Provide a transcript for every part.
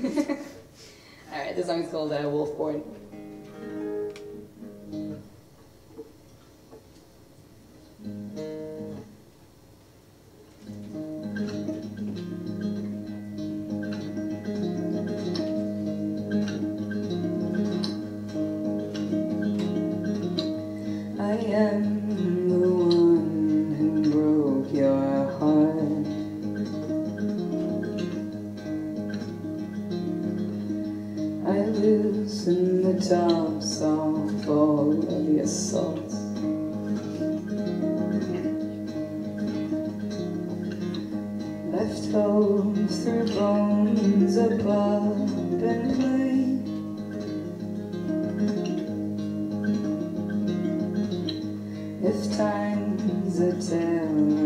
Alright, this song is called uh, Wolfborn. I am I loosened the tops off all of the assaults. Left home through bones above and play. If time's a terror,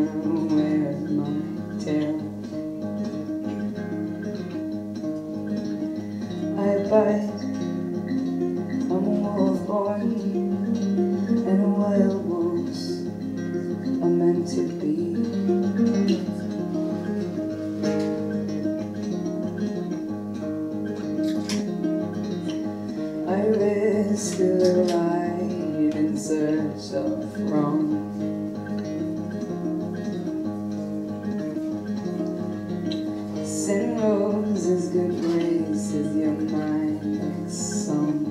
I'm a wolf born, and wild wolves are meant to be. I risk the ride in search of wrong. Sin roses, good graces, you're my song.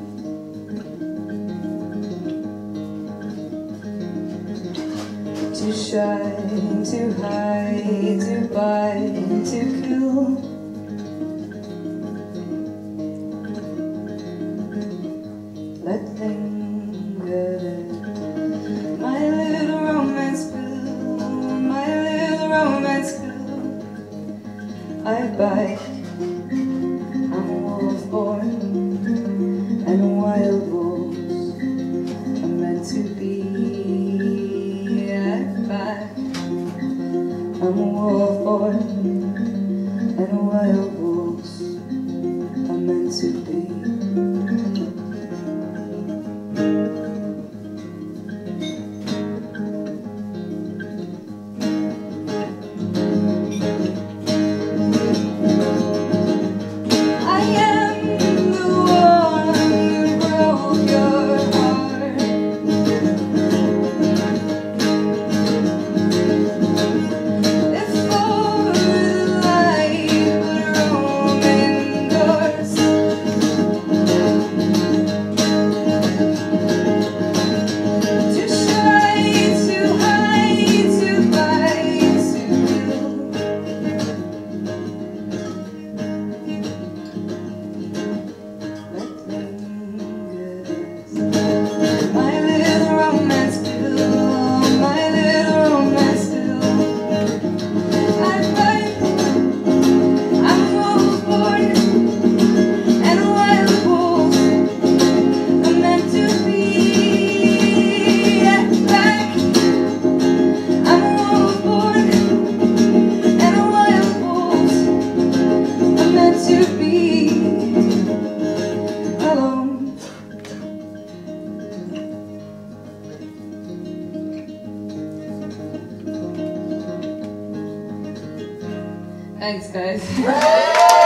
To shine, to hide, to bite, to kill. Let linger My little romance My little romance I bite I'm wolf born And wild to be alone. Thanks, guys.